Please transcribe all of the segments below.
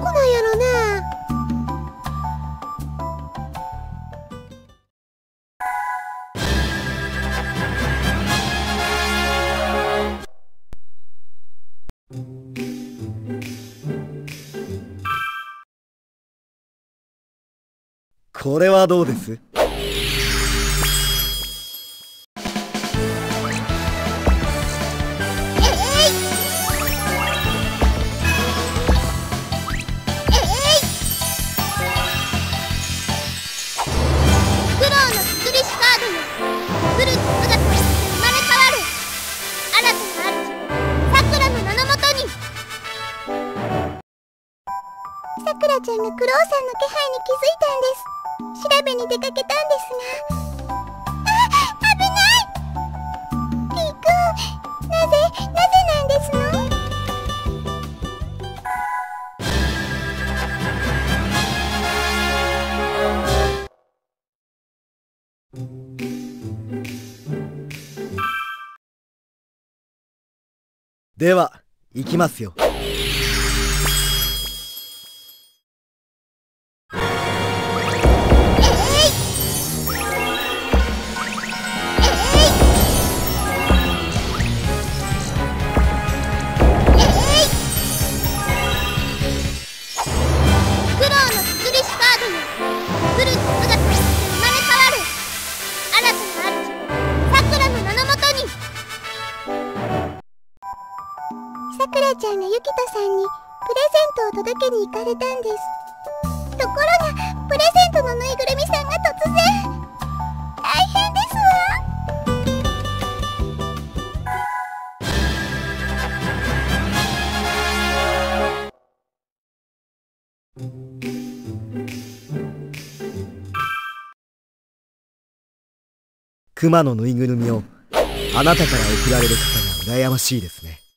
子なんやろねこれはどうです？では、行きますよ。熊のぬいぐるみをあなたから贈られる方が羨ましいですね。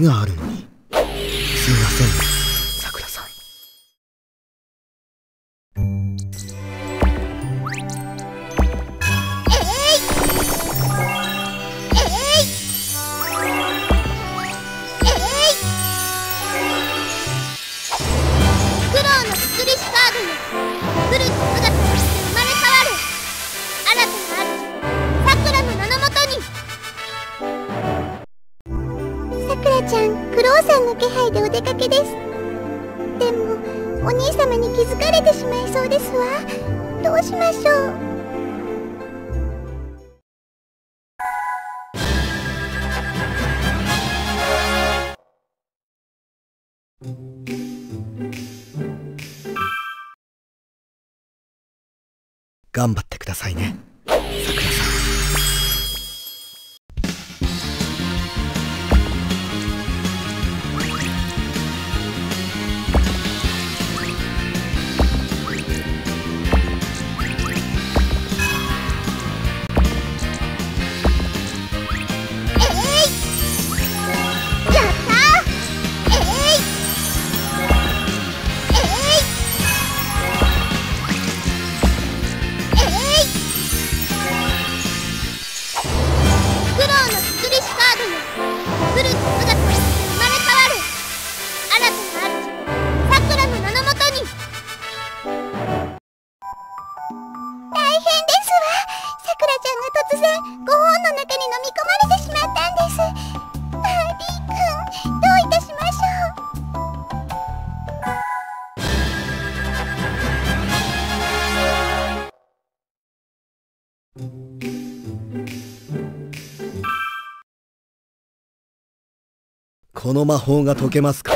があるの。にそうですわ。どうしましょう。頑張ってくださいね。この魔法が解けますか？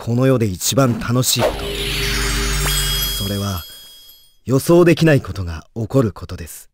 この世で一番楽しい。ことそれは予想できないことが起こることです。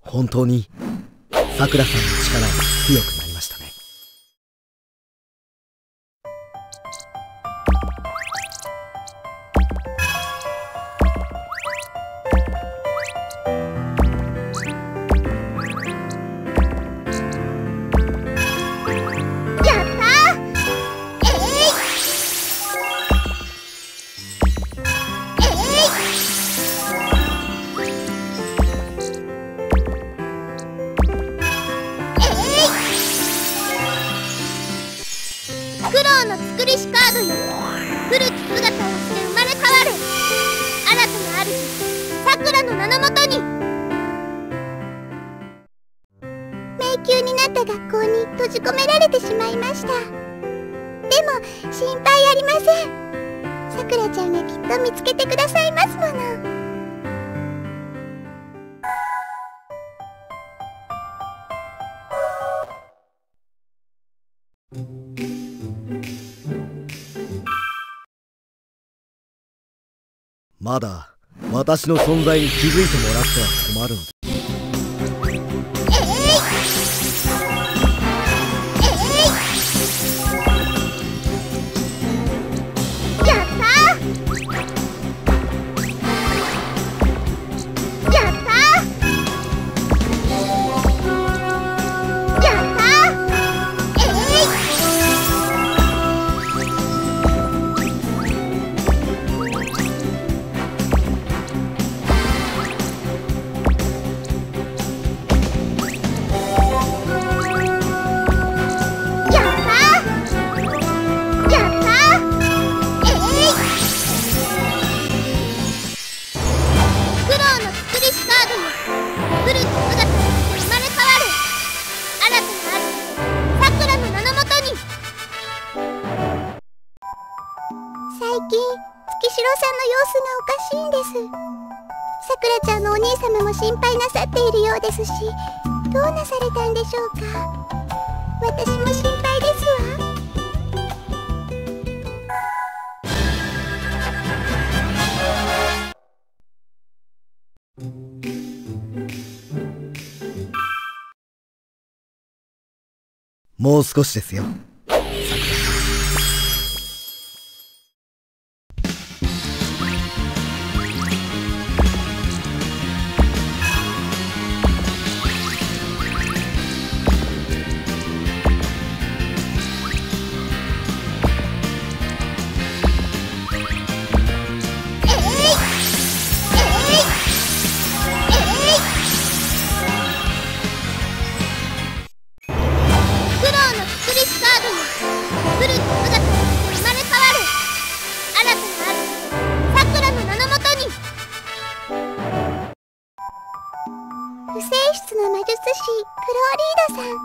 本当にさくらさんの力を強くさくらの名のもとに。迷宮になった学校に閉じ込められてしまいました。でも心配ありません。さくらちゃんがきっと見つけてくださいますもの。まだ。私の存在に気づいてもらっては困るのでもう少しですよ。師クローリーダさん。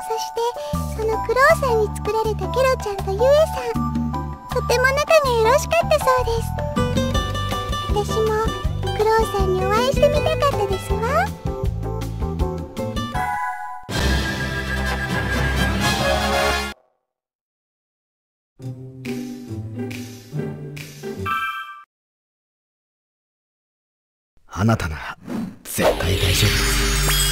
そしてそのクローさんに作られたケロちゃんとユエさん。とても仲がよろしかったそうです。私もクローさんにお会いしてみたかったですわ。あなたなら絶対大丈夫。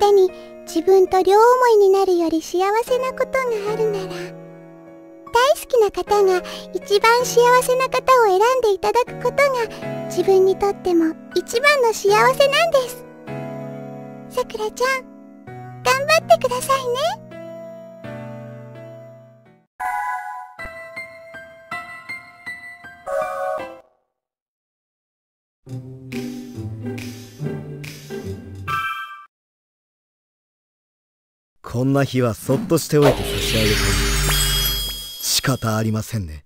手に自分と両思いになるより幸せなことがあるなら大好きな方が一番幸せな方を選んでいただくことが自分にとっても一番の幸せなんです。さくらちゃん頑張ってくださいね。こんな日はそっとしておいて差し上げたい。仕方ありませんね。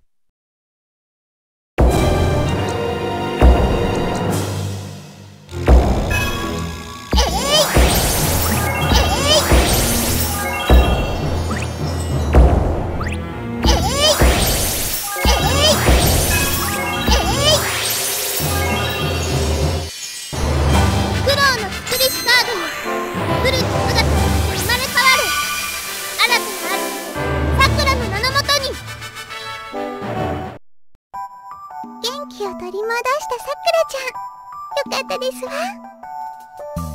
ですわ。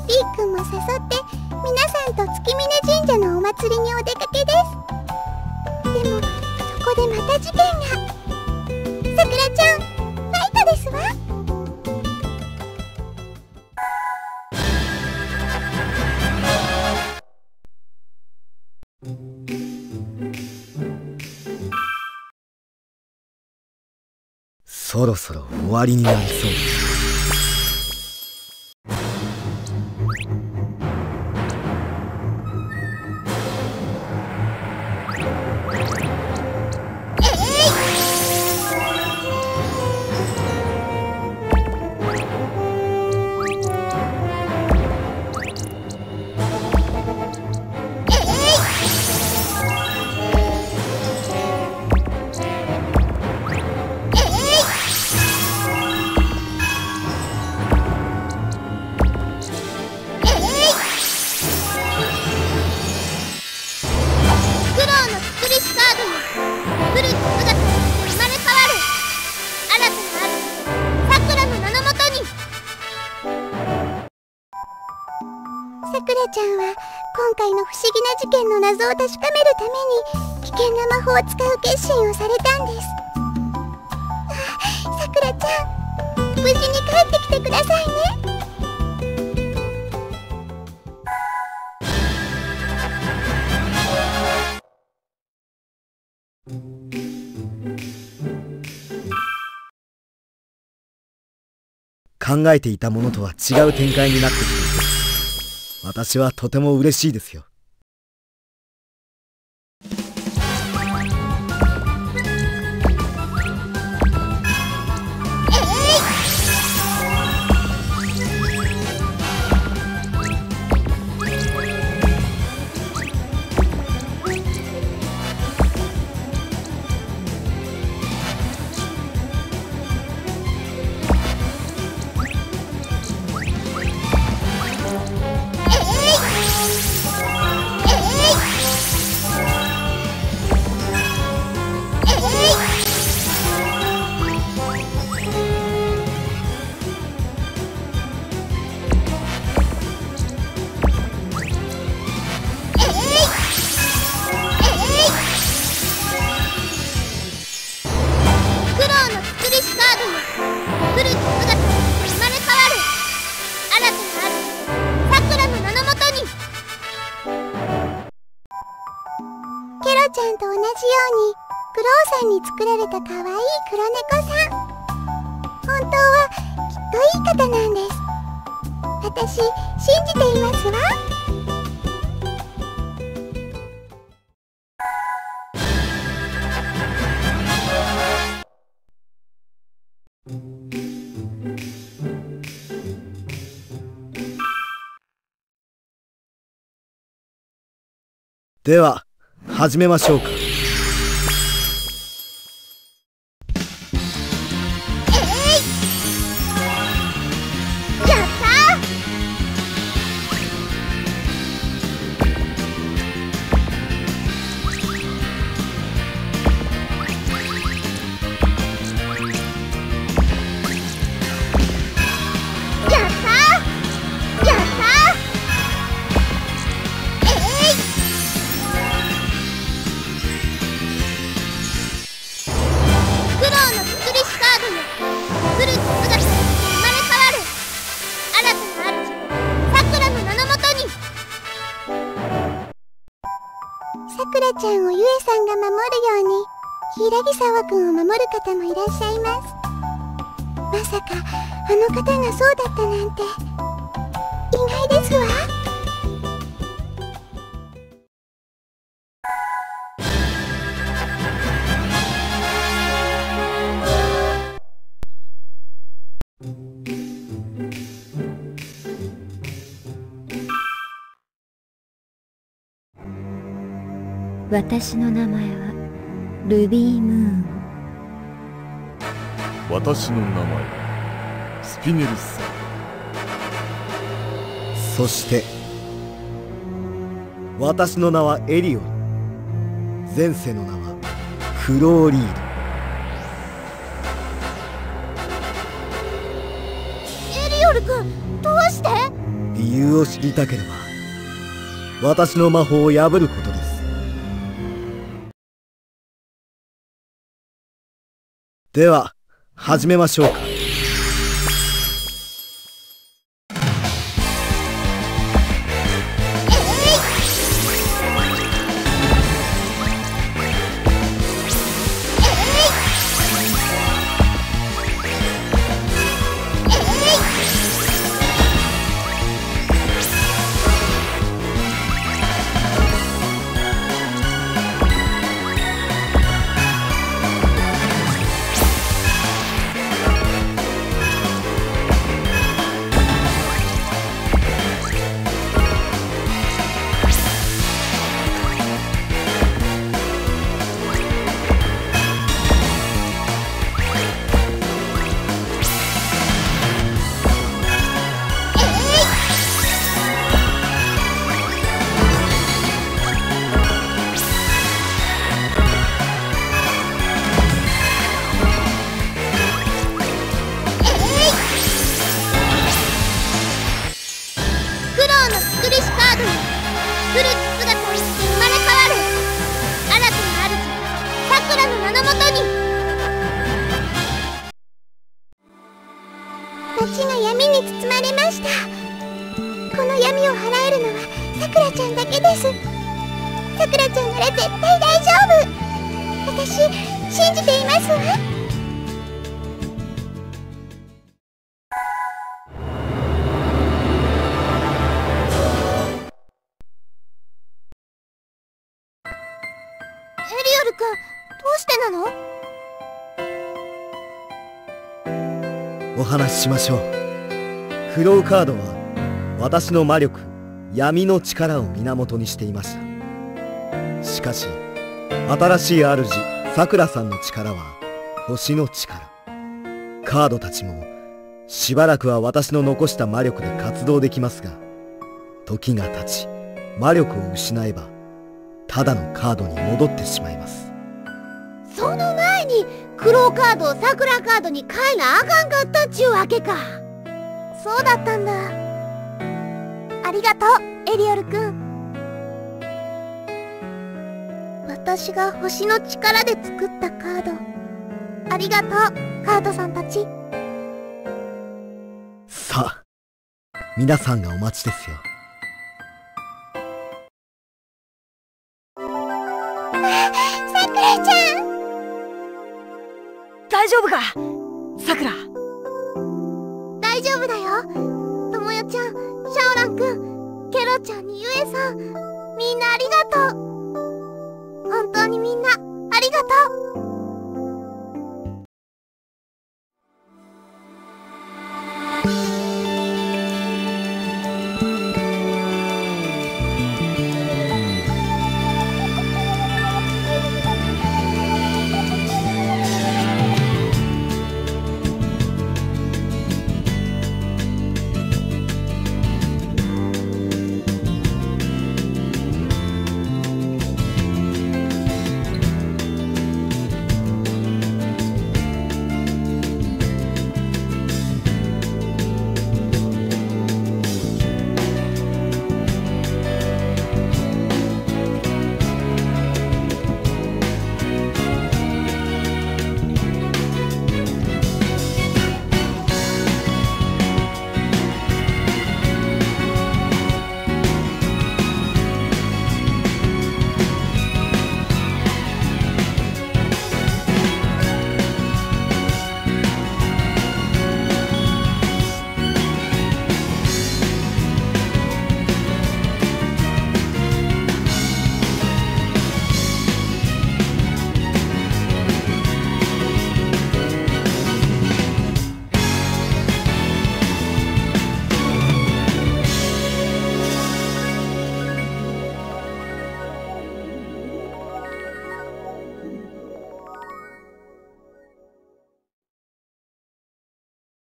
りーくんも誘って皆さんと月峰神社のお祭りにお出かけです。でもそこでまた事件が。さくらちゃんそろそろ終わりになりそうです使う決心をされたんです。さくらちゃん無事に帰ってきてくださいね。考えていたものとは違う展開になってきていて私はとても嬉しいですよ。では始めましょうか。ちゃんをゆえさんが守るように柊沢君を守る方もいらっしゃいます。まさかあの方がそうだったなんて。意外です私の名前はルビームーン。私の名前はスピネルスそして私の名はエリオル前世の名はクローリーエリオル君どうして？ド理由を知りたければ私の魔法を破ることですでは始めましょうか。街が闇に包まれました。この闇を払えるのはさくらちゃんだけです。さくらちゃんなら絶対大丈夫。私信じていますわ。話ししましょう。クロウカードは私の魔力闇の力を源にしていました。しかし新しい主さくらさんの力は星の力。カードたちもしばらくは私の残した魔力で活動できますが時が経ち魔力を失えばただのカードに戻ってしまいます。その前にクローカードをサクラカードに変えなあかんかったっちゅうわけか。そうだったんだ。ありがとうエリオル君私が星の力で作ったカード。ありがとうカードさんたち。さあ皆さんがお待ちですよ丈夫か？さくら。大丈夫だよ。ともよちゃんシャオランくんケロちゃんにゆえさんみんなありがとう。